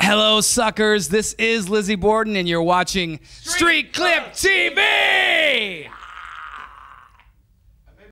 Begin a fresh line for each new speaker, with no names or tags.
Hello, suckers. This is Lizzie Borden, and you're watching Street Clip TV.